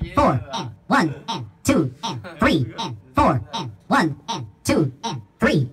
and four. and three